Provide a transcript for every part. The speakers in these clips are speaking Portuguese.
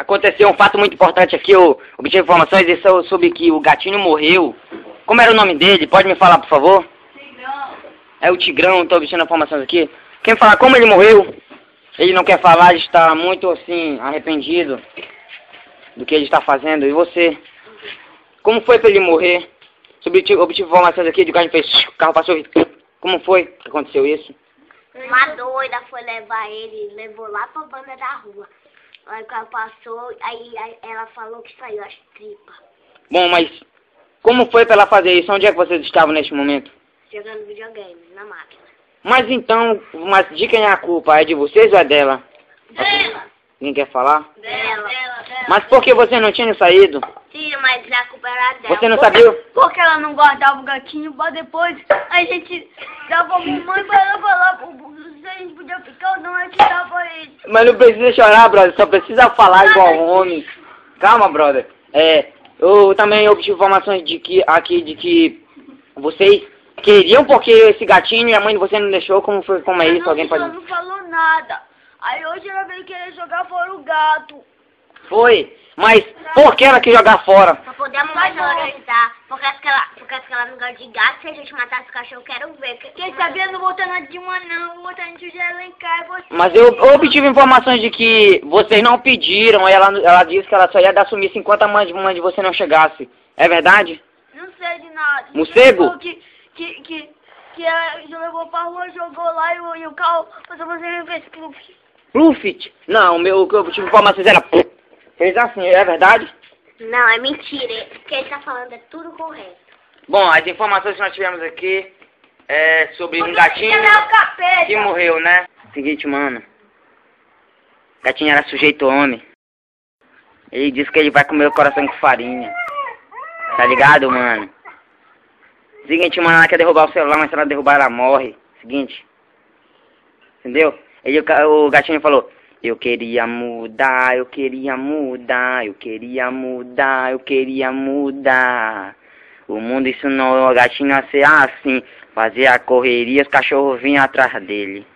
Aconteceu um fato muito importante aqui, eu obtive informações e sou- sobre que o gatinho morreu. Como era o nome dele? Pode me falar, por favor? É o Tigrão, estou obtendo informações aqui. Quer me falar como ele morreu? Ele não quer falar, ele está muito, assim, arrependido do que ele está fazendo. E você? Como foi para ele morrer? Obtive, obtive informações aqui de que a fez, o carro passou... Como foi que aconteceu isso? Uma doida foi levar ele, levou lá pra banda da rua. Aí o carro passou, aí, aí ela falou que saiu as tripas. Bom, mas como foi para ela fazer isso? Onde é que vocês estavam neste momento? Jogando videogame na máquina. Mas então, mas de quem é a culpa? É de vocês ou é dela? Dela! Ninguém quer falar? Dela, dela, dela. Mas por que você não tinha saído? Sim, mas a culpa era dela. Você não sabia? Porque ela não guardava o gatinho pra depois a gente dava a mamãe pra ela falar pro- se a gente podia ficar ou não, ele. Mas não precisa chorar, brother. Só precisa falar igual homem. Calma, brother. É, eu também obtive informações de que aqui de que vocês queriam porque esse gatinho e a mãe de você não deixou. Como foi? Como é isso? não, Alguém pode? não falou nada. Aí hoje ela veio querer jogar fora o gato. Foi. Mas por que ela quis jogar fora? Pra poder mamãe não gosta de gato. Se a gente matasse o cachorro, eu quero ver. Que- Quem sabia não vou botar na de uma não, vou botar de Alencar e você. Mas eu eu obtive informações de que vocês não pediram. Ela, ela disse que ela só ia dar sumir enquanto a mãe de, mãe de você não chegasse. É verdade? Não sei de nada. Morcego? Falou Que, que, que, que ela levou pra rua, jogou lá e, o- e o carro passou você me fez pluf. Pluffit? Não, o meu, o que eu obtive informações era... Fez assim, é verdade? Não, é mentira. O que ele tá falando é tudo correto. Bom, as informações que nós tivemos aqui é sobre um gatinho que morreu, né? Seguinte, mano. O gatinho era sujeito homem. Ele disse que ele vai comer o coração com farinha. Tá ligado, mano? Seguinte, mano, ela quer derrubar o celular, mas se ela derrubar, ela morre. Seguinte. Entendeu? Ele, o gatinho falou, eu queria mudar, eu queria mudar, eu queria mudar, eu queria mudar. O mundo ensinou o gatinho a ser assim, fazer a correria, os cachorros vinham atrás dele.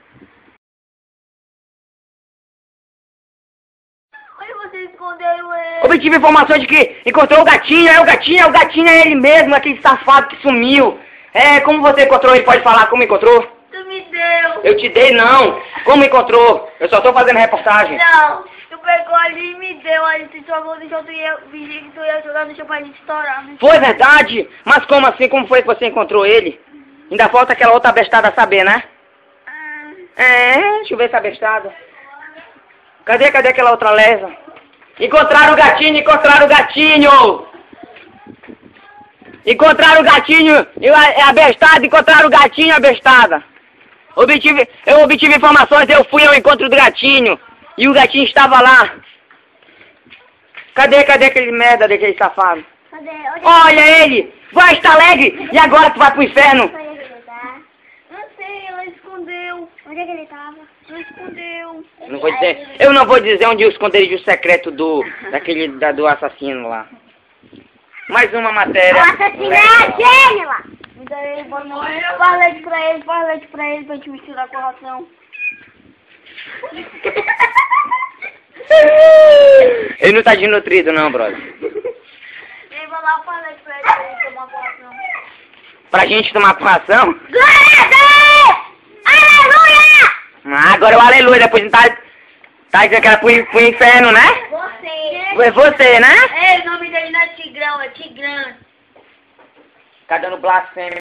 Onde vocês esconderam ele? Obtive informações de que encontrou o gatinho, é o gatinho, é o gatinho, é ele mesmo, aquele safado que sumiu. É, como você encontrou ele? Pode falar como encontrou? Tu me deu. Eu te dei não. Como encontrou? Eu só tô fazendo reportagem. Não, pegou ali e me deu, aí tu jogou no chão, tu ia fingir que tu ia jogar no chão pra gente estourar. Né? Foi verdade? Mas como assim? Como foi que você encontrou ele? Ainda falta aquela outra bestada saber, né? Ah, É, deixa eu ver essa bestada. Cadê, cadê aquela outra lesa? Encontraram o gatinho, encontraram o gatinho! Encontraram o gatinho e a, é a bestada, encontraram o gatinho e a bestada. Obtive, eu obtive informações, eu fui ao encontro do gatinho e o gatinho estava lá. Cadê, cadê aquele merda daquele safado? Cadê? Onde Olha ele! Vai, está alegre! E agora tu vai pro inferno! Onde é que ele tá? não sei, ela escondeu. Onde é que ele tava? Ela escondeu. Não vou dizer, eu não vou dizer onde é o esconderijo secreto do daquele da, do assassino lá. Mais uma O matéria. assassino é a Gênila! Me dá ele. Faz leite pra ele, faz leite pra ele pra gente misturar com a ração. Ele não tá desnutrido não, brother. Vai lá, leite pra ele tomar com a ração. Pra gente tomar com ração. Glória a Deus! Aleluia! Ah, agora o aleluia, depois não tá, tá dizendo que era pro, pro inferno, né? Você. Foi você, né? Ei, o nome dele não é Tigrão, é Tigrão. Tá dando blasfêmia.